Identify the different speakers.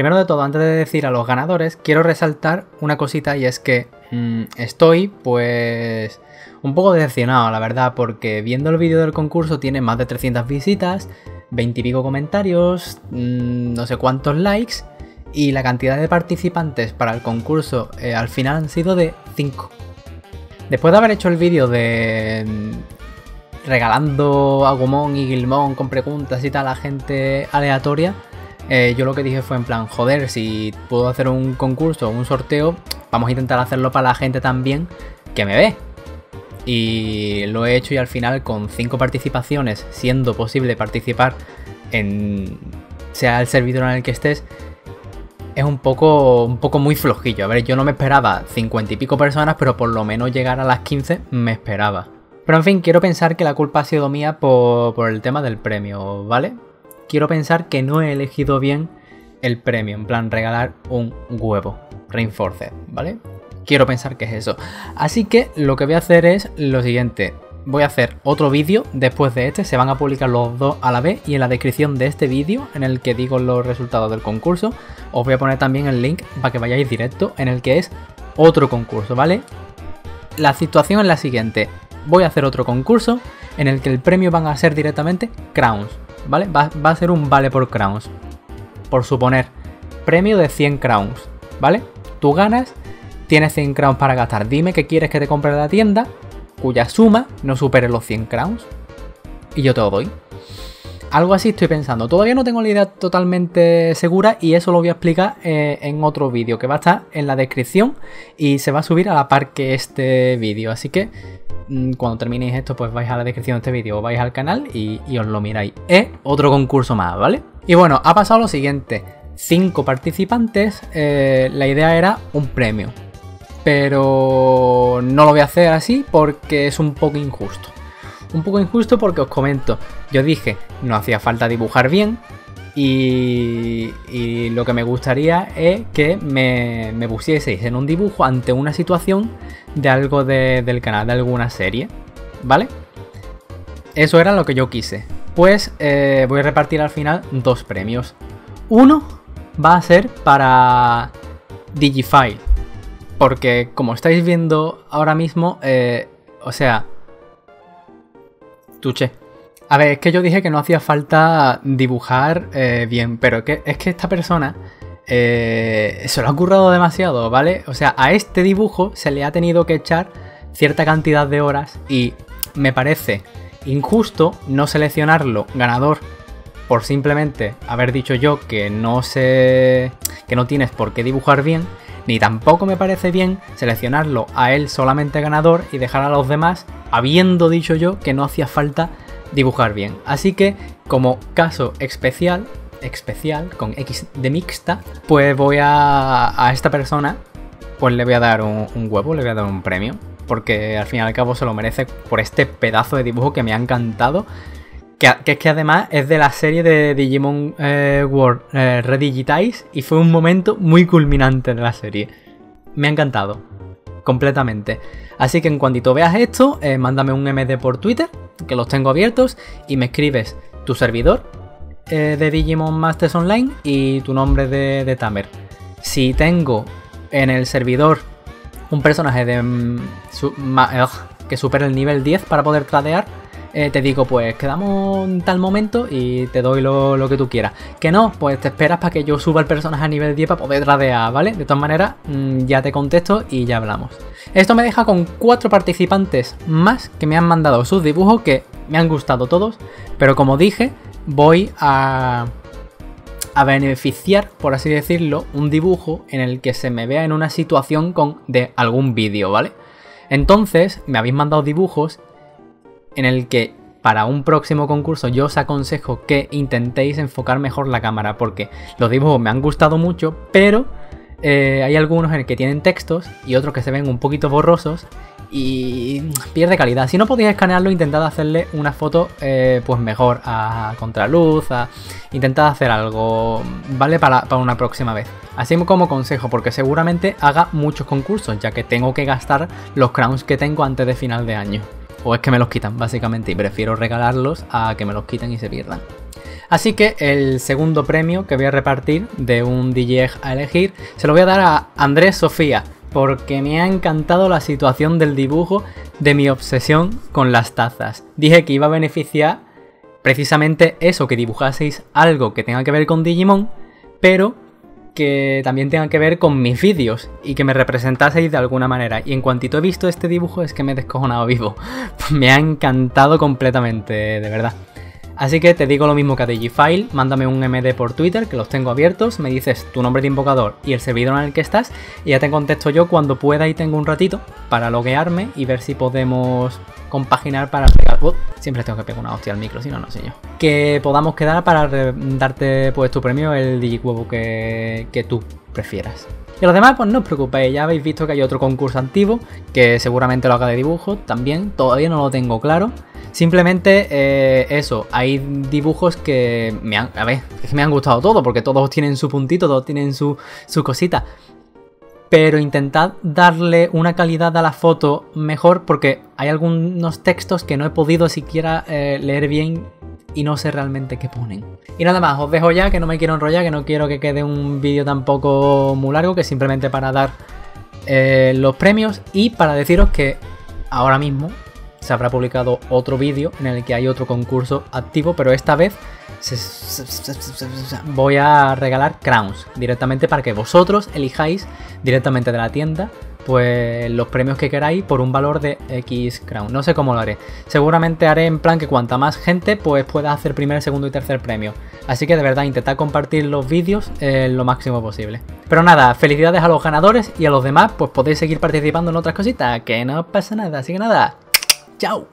Speaker 1: Primero de todo, antes de decir a los ganadores, quiero resaltar una cosita y es que mm, estoy pues un poco decepcionado, la verdad, porque viendo el vídeo del concurso tiene más de 300 visitas, 20 y pico comentarios, mm, no sé cuántos likes y la cantidad de participantes para el concurso eh, al final han sido de 5. Después de haber hecho el vídeo de mm, regalando Agumon y Gilmon con preguntas y tal a gente aleatoria, eh, yo lo que dije fue en plan, joder, si puedo hacer un concurso o un sorteo, vamos a intentar hacerlo para la gente también que me ve. Y lo he hecho y al final con 5 participaciones, siendo posible participar en sea el servidor en el que estés, es un poco, un poco muy flojillo. A ver, yo no me esperaba 50 y pico personas, pero por lo menos llegar a las 15 me esperaba. Pero en fin, quiero pensar que la culpa ha sido mía por, por el tema del premio, ¿vale? Quiero pensar que no he elegido bien el premio, en plan regalar un huevo Reinforced, ¿vale? Quiero pensar que es eso. Así que lo que voy a hacer es lo siguiente. Voy a hacer otro vídeo después de este, se van a publicar los dos a la vez y en la descripción de este vídeo en el que digo los resultados del concurso os voy a poner también el link para que vayáis directo en el que es otro concurso, ¿vale? La situación es la siguiente, voy a hacer otro concurso en el que el premio van a ser directamente crowns, ¿vale? Va, a ser un vale por crowns. Por suponer, premio de 100 crowns, ¿vale? Tú ganas, tienes 100 crowns para gastar. Dime qué quieres que te compre la tienda, cuya suma no supere los 100 crowns. Y yo te lo doy. Algo así estoy pensando. Todavía no tengo la idea totalmente segura y eso lo voy a explicar eh, en otro vídeo que va a estar en la descripción y se va a subir a la par que este vídeo. Así que cuando terminéis esto, pues vais a la descripción de este vídeo, vais al canal y, os lo miráis. Es otro concurso más, ¿vale? Y bueno, ha pasado lo siguiente. Cinco participantes, eh, la idea era un premio. Pero no lo voy a hacer así porque es un poco injusto. Un poco injusto porque os comento, yo dije, no hacía falta dibujar bien, y, lo que me gustaría es que me, pusieseis en un dibujo ante una situación de algo del canal, de alguna serie, ¿vale? Eso era lo que yo quise. Pues eh, voy a repartir al final dos premios. Uno va a ser para Digifile. Porque como estáis viendo ahora mismo, eh, o sea... Tuche. A ver, es que yo dije que no hacía falta dibujar eh, bien, pero es que, es que esta persona eh, se lo ha currado demasiado, ¿vale? O sea, a este dibujo se le ha tenido que echar cierta cantidad de horas y me parece injusto no seleccionarlo ganador por simplemente haber dicho yo que no sé que no tienes por qué dibujar bien, ni tampoco me parece bien seleccionarlo a él solamente ganador y dejar a los demás habiendo dicho yo que no hacía falta dibujar bien. Así que, como caso especial, especial, con X de mixta, pues voy a, a esta persona, pues le voy a dar un, huevo, le voy a dar un premio, porque al fin y al cabo se lo merece por este pedazo de dibujo que me ha encantado. Que, es que además es de la serie de Digimon eh, World eh, Redigitize y fue un momento muy culminante de la serie. Me ha encantado, completamente. Así que en cuantito veas esto, eh, mándame un MD por Twitter que los tengo abiertos, y me escribes tu servidor eh, de Digimon Masters Online y tu nombre de, Tamer. Si tengo en el servidor un personaje de, mm, que supera el nivel 10 para poder tradear, eh, te digo, pues quedamos en tal momento y te doy lo, que tú quieras. Que no, pues te esperas para que yo suba el personaje a nivel 10 para poder tradear, ¿vale? De todas maneras, mm, ya te contesto y ya hablamos. Esto me deja con cuatro participantes más que me han mandado sus dibujos que me han gustado todos, pero como dije, voy a a beneficiar, por así decirlo, un dibujo en el que se me vea en una situación con de algún vídeo, ¿vale? Entonces, me habéis mandado dibujos en el que para un próximo concurso yo os aconsejo que intentéis enfocar mejor la cámara porque los dibujos me han gustado mucho, pero eh, hay algunos en el que tienen textos y otros que se ven un poquito borrosos y pierde calidad. Si no podéis escanearlo, intentad hacerle una foto eh, pues mejor a contraluz, intentad hacer algo, ¿vale? Para, para, una próxima vez. Así como consejo, porque seguramente haga muchos concursos, ya que tengo que gastar los crowns que tengo antes de final de año. O es que me los quitan, básicamente, y prefiero regalarlos a que me los quiten y se pierdan. Así que el segundo premio que voy a repartir de un DJ a elegir se lo voy a dar a Andrés Sofía, porque me ha encantado la situación del dibujo de mi obsesión con las tazas. Dije que iba a beneficiar precisamente eso, que dibujaseis algo que tenga que ver con Digimon, pero que también tenga que ver con mis vídeos y que me representaseis de alguna manera. Y en cuantito he visto este dibujo es que me he descojonado vivo. me ha encantado completamente, de verdad. Así que te digo lo mismo que a Digifile, mándame un MD por Twitter, que los tengo abiertos, me dices tu nombre de invocador y el servidor en el que estás, y ya te contesto yo cuando pueda y tengo un ratito para loguearme y ver si podemos compaginar para pegar. Siempre tengo que pegar una hostia al micro, si no, no sé yo. Que podamos quedar para darte pues tu premio, el Digicuevo que, que tú prefieras. Y los demás, pues no os preocupéis, ya habéis visto que hay otro concurso antiguo, que seguramente lo haga de dibujo también, todavía no lo tengo claro. Simplemente eh, eso, hay dibujos que me han, a ver, es que me han gustado todos, porque todos tienen su puntito, todos tienen su, su cosita. Pero intentad darle una calidad a la foto mejor, porque hay algunos textos que no he podido siquiera eh, leer bien y no sé realmente qué ponen. Y nada más, os dejo ya, que no me quiero enrollar, que no quiero que quede un vídeo tampoco muy largo, que simplemente para dar eh, los premios y para deciros que ahora mismo se habrá publicado otro vídeo en el que hay otro concurso activo, pero esta vez voy a regalar crowns directamente para que vosotros elijáis directamente de la tienda pues los premios que queráis por un valor de X crown. No sé cómo lo haré. Seguramente haré en plan que cuanta más gente pues pueda hacer primer, segundo y tercer premio. Así que de verdad intentad compartir los vídeos eh, lo máximo posible. Pero nada, felicidades a los ganadores y a los demás pues podéis seguir participando en otras cositas, que no pasa nada. Así que nada, chao.